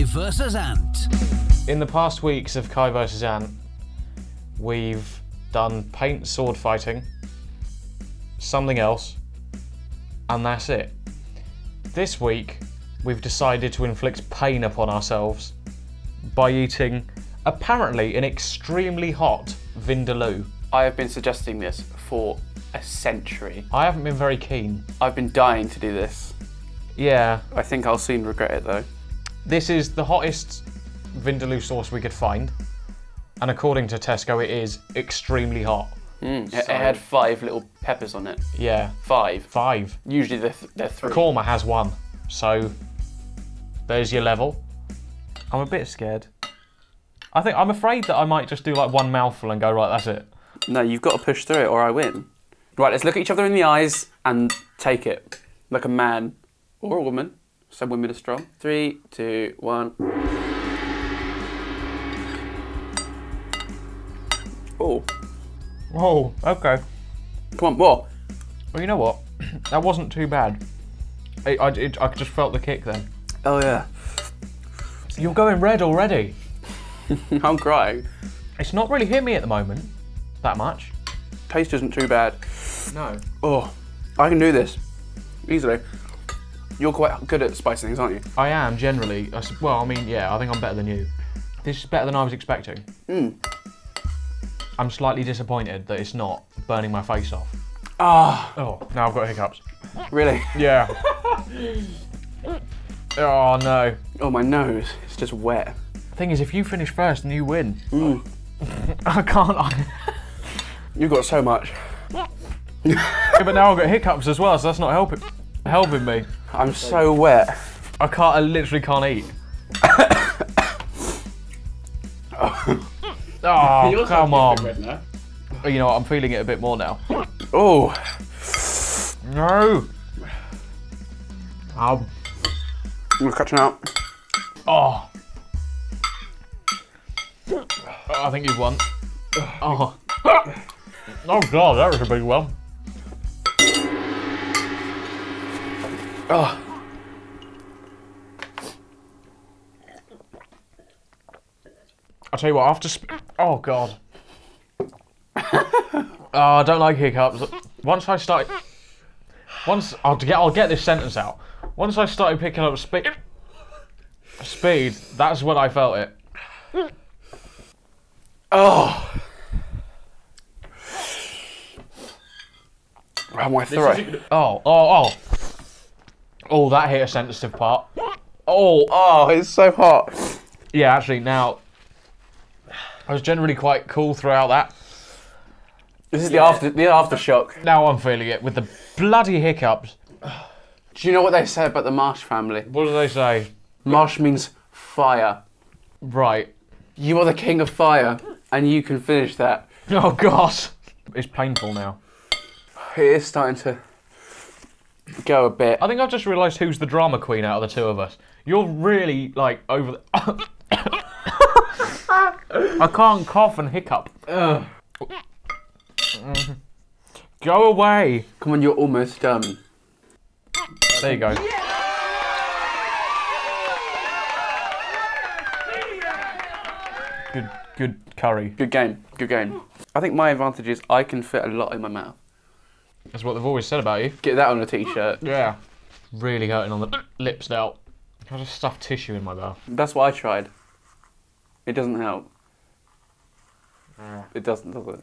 Kai versus Ant. In the past weeks of Kai vs. Ant, we've done paint sword fighting, something else, and that's it. This week, we've decided to inflict pain upon ourselves by eating apparently an extremely hot vindaloo. I have been suggesting this for a century. I haven't been very keen. I've been dying to do this. Yeah, I think I'll soon regret it though. This is the hottest vindaloo sauce we could find, and according to Tesco, it is extremely hot. Hmm, it, it had five little peppers on it. Yeah, Five. five. Usually they're, th- they're three. Korma has one, so there's your level. I'm a bit scared. I think I'm afraid that I might just do like one mouthful and go right. That's it. No, you've got to push through it or I win. Right, let's look at each other in the eyes and take it. Like a man or a woman. Some women are strong. Three, two, one. Oh, Oh, okay. come on, more. Well, you know what? that wasn't too bad. I, I, it, I just felt the kick then. Oh yeah. You're going red already. I'm crying. It's not really hit me at the moment that much. Taste isn't too bad. No. Oh, I can do this easily. You're quite good at spicing things, aren't you? I am generally. I Well, I mean, yeah, I think I'm better than you. This is better than I was expecting. I'm slightly disappointed that it's not burning my face off. Ah, Oh, now I've got hiccups. really? Yeah. oh no. Oh, my nose. It's just wet. The thing is, if you finish first, then you win. I can't. I, You've got so much. yeah, but now I've got hiccups as well, so that's not helping helping me. I'm so wet. I can't. I literally can't eat. oh, come on. You know what? I'm feeling it a bit more now. Oh, No. Um, I'm catching out. oh. I think you've won. Oh. Oh god, that was a big one. Oh, I'll tell you what, after. Sp- oh god. oh, I don't like hiccups. Once I start. Once I'll get, I'll get this sentence out. Once I started picking up speed, speed, that's when I felt it. oh. Around my throat. Oh, oh, oh. Oh, that hit a sensitive part. Oh, Oh, it's so hot. yeah, actually, now. I was generally quite cool throughout that. This is the after the aftershock. Now I'm feeling it with the bloody hiccups. Do you know what they say about the Marsh family? What do they say? Marsh means fire. Right. You are the king of fire, and you can finish that. Oh, gosh. It's painful now. It is starting to go a bit. I think I've just realised who's the drama queen out of the two of us. You're really, like, over the. I can't cough and hiccup. Ugh. Go away. Come on, you're almost done. There you go. Good, good curry. Good game. Good game. I think my advantage is I can fit a lot in my mouth. That's what they've always said about you. Get that on a t-shirt. Yeah. Really hurting on the lips now. I just stuffed tissue in my mouth. That's what I tried. It doesn't help. It doesn't, does it?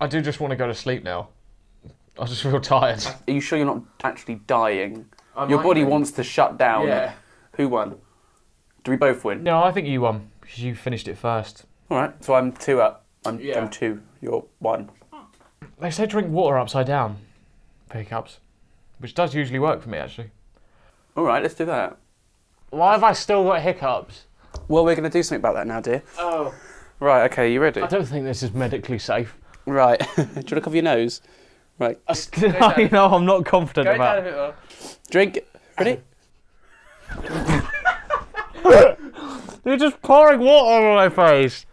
I do just want to go to sleep now. I just feel tired. Are you sure you're not actually dying? Your body wants to shut down. Yeah. Who won? Do we both win? No, I think you won because you finished it first. All right. So I'm two up. I'm, Yeah. I'm two. You're one. They say drink water upside down for hiccups, which does usually work for me actually. All right. Let's do that. Why have I still got hiccups? Well, we're going to do something about that now, dear. Oh. Right. Okay. You ready? I don't think this is medically safe. Right. do you want to cover your nose? Right. I know I'm not confident about a bit more. Drink. Ready? You're just pouring water on my face.